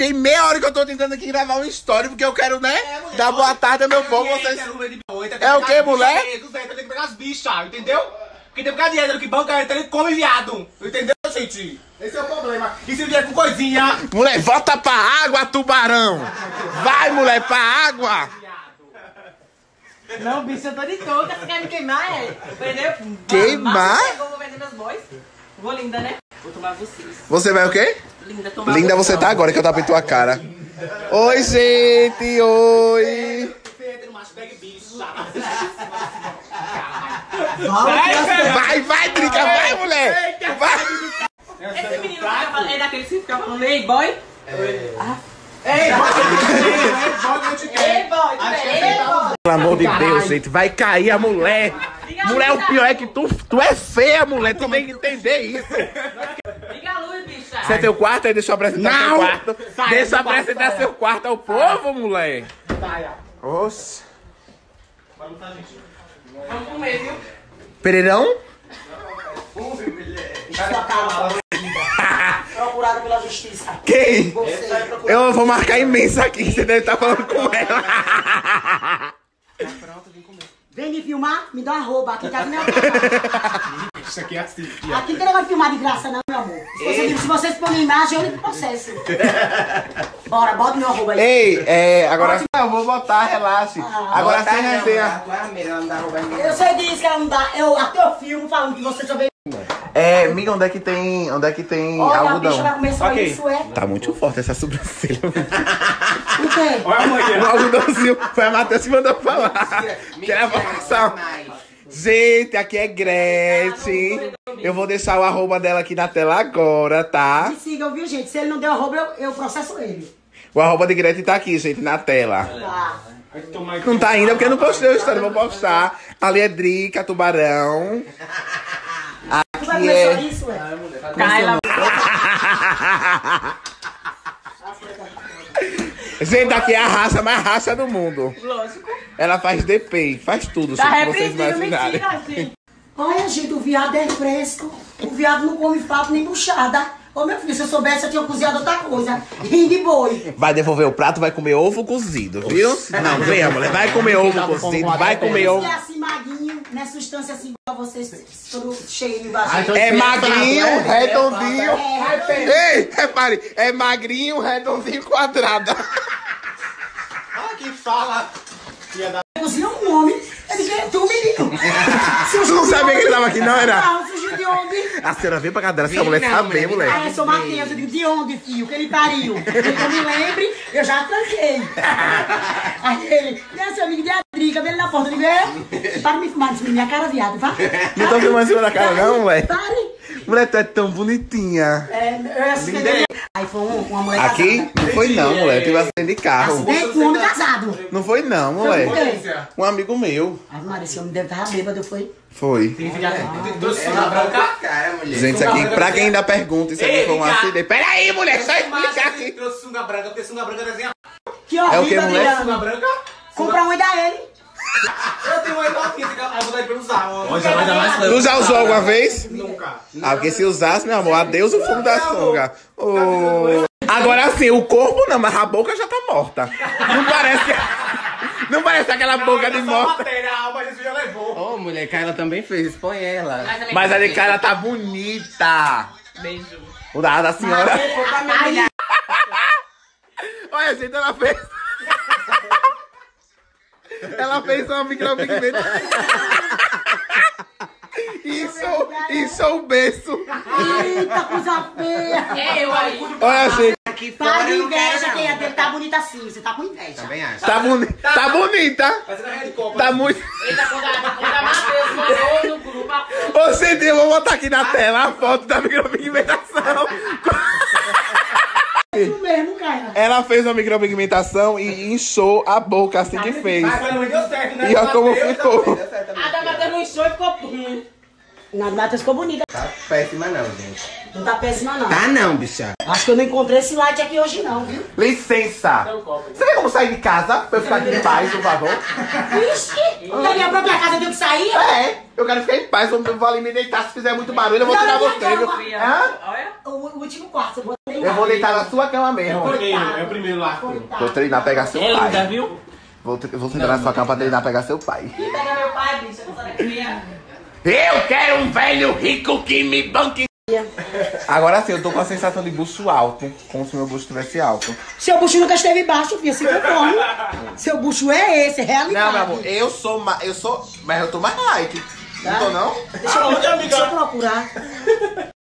tem meia hora que eu tô tentando aqui gravar uma história, porque eu quero, né? dar boa tarde ao meu povo. Vocês... É o quê, mulher? Tem que pegar as bichas, entendeu? Porque tem que ficar de hétero que banca hétero ele come viado. Entendeu, gente? Esse é o problema. E se vier com coisinha? Mulher, volta pra água, tubarão! Vai, mulher, pra água! Não, bicho, eu tô de touca. Você quer me queimar, é? Entendeu? Queimar? Eu vou vender meus bois. Vou linda, né? Vou tomar vocês. Você vai o quê? Linda, tomar Linda você tá agora que eu tava em tua cara. Oi, gente, oi! Bicha. Vai, vai, Drica, vai, mulher! Vai! Esse menino fica falando, é daquele que fica falando, ei, boy. Ei, bota eu te Ei, quero. boy, tu é, ei, boy. Pelo amor de Deus, gente, vai cair a mulher! Mulher, o pior é que tu, tu é feia, mulher, tu tem que entender isso. Você é teu quarto, aí deixa eu apresentar Não! seu quarto. Saia Deixa eu do quarto, apresentar saia. seu quarto ao povo, mulher. Saia. Oxe. Vamos comer, viu? Pereirão? Procurada pela justiça. Quem? Você. Eu vou marcar imensa aqui, você deve estar falando com ela. Vem me filmar, me dá uma roupa. Aqui tá aqui meu canal. Isso aqui é assim. Aqui não tem negócio de filmar de graça, não, meu amor. Se, você, se vocês põem imagem, eu ligo pro processo. Bora, bota meu arroba aí. Ei, é, agora eu vou botar, relaxe. Agora sem resenha. Eu sei disso que ela não dá. Eu até eu filmo falando que você só veio. É, miga, onde é que tem, onde é que tem Olha, a bicha vai algodão? comer só Ok. isso, é? Tá muito forte essa sobrancelha. O quê? Olha a manhã. o algodãozinho foi a Matheus que mandou falar. Quer a informação? Gente, aqui é Gretchen. Eu vou deixar o arroba dela aqui na tela agora, tá? Me sigam, viu, gente? Se ele não deu arroba, eu, eu processo ele. O arroba de Gretchen tá aqui, gente, na tela. Tá. Não tá ainda porque eu não postei a história, vou postar. Ali é Drica, Tubarão. Tu vai Aqui é. isso, é? Kyla. Gente, aqui é a raça mais raça do mundo. Lógico. Ela faz DP, faz tudo, Tá que vocês repreendido, imaginarem. mentira, gente. Olha, gente, o viado é fresco. O viado não come papo nem buchada. Ô, meu filho, se eu soubesse, eu tinha cozinhado outra coisa. Rim de boi. Vai devolver o prato, vai comer ovo cozido, viu? Não, venha, mulher. Vai comer ovo cozido, vai comer ovo. É não é substância assim igual vocês, todo cheio embaixo. É magrinho, redondinho. É, Ei, repare, é magrinho, redondinho, quadrado. Ah, que fala. Cozinha um homem. Ele quer tu, menino. Tu não sabia que ele tava aqui, não, era? Não, surgiu de onde? A senhora veio pra cadeira, essa mulher saber, Ah, mulher. eu sou Matheus. Eu digo, de onde, filho? Que ele pariu. Que eu me lembre, eu já tranquei. Aí ele, né, seu amigo de Adri, cabelo na porta. Eu digo, é? Para de me filmar na minha cara, viado, vá. Não tô filmando em cima da cara, não, mulher. Pare. Mulher, tu é tão bonitinha. É, eu assim, Aí foi um- uma mulher Aqui? casada. Não foi não, mulher. Eu tive acidente de carro. Acidente com um homem casado. Não foi não, Por mulher. quê? Um amigo meu. Ai, Maria, esse homem deve estar bêbado, foi? Foi. Trouxe sunga branca. Gente, isso aqui, pra quem ainda pergunta, isso aqui Ei, foi um acidente. Peraí, mulher, só explicar aqui. Trouxe sunga branca, porque sunga branca desenha. Que É o horrível, mulher? Sunga branca? Compra um e dá ele. Eu tenho uma igualzinha, a vontade pra usar. Hoje é mais Tu já usou alguma vez? Nunca. Ah, porque se usasse, meu amor, adeus o fundo da sunga. Ô. Agora sim, o corpo não, mas a boca já tá morta. Não parece que... Não parece aquela boca de Só morta. matéria, a alma Jesus já levou. Ô, mulher, Kyla também fez, põe ela. Mas a de cara tá bonita. Beijo. O da, da senhora. Olha, gente, ela fez. Ela fez uma micropigmentação. Isso, isso é um berço. eita, coisa feia. É eu aí. Olha, gente, Aqui Para fora de não quero, inveja, quem é dele tá bonita assim. Você tá com inveja. Também acho. tá, boni tá bonita. Fazendo a rede copa. Tá muito. Eita, quando a, Matheus mandou no grupo. Ô, gente, eu vou botar aqui na tela a foto da micropigmentação. Cara. Ela fez uma micropigmentação e inchou a boca assim que fez. Mas pelo menos deu certo, né? E olha como ficou. A da Matheus não encheu e ficou ruim. Nada, Matheus ficou bonita. Tá péssima não, gente. Não tá péssima, não. Tá não, bicha. Acho que eu não encontrei esse like aqui hoje, não, viu? Licença. Você tem como sair de casa pra eu ficar aqui em paz, por favor? Vixe! Da minha própria casa eu tenho que sair? É, eu quero ficar em paz, eu vou ali me deitar. Se fizer muito barulho, eu vou tirar você, viu? Olha. O, último quarto, eu botei Eu vou deitar na sua cama mesmo. Primeiro, é o primeiro lá. Vou treinar pegar seu É linda, pai. viu? Vou, tre- vou sentar na sua cama pra treinar pegar seu pai. E pega meu pai, bicho. Eu quero um velho rico que me banque. Agora sim, eu tô com a sensação de bucho alto, como se meu bucho estivesse alto. Seu bucho nunca esteve baixo, filha, se conforme. Seu bucho é esse, é realidade. Não, meu amor, eu sou mais. Eu sou. Mas eu tô mais light. Não tô não? Deixa eu, deixa eu procurar.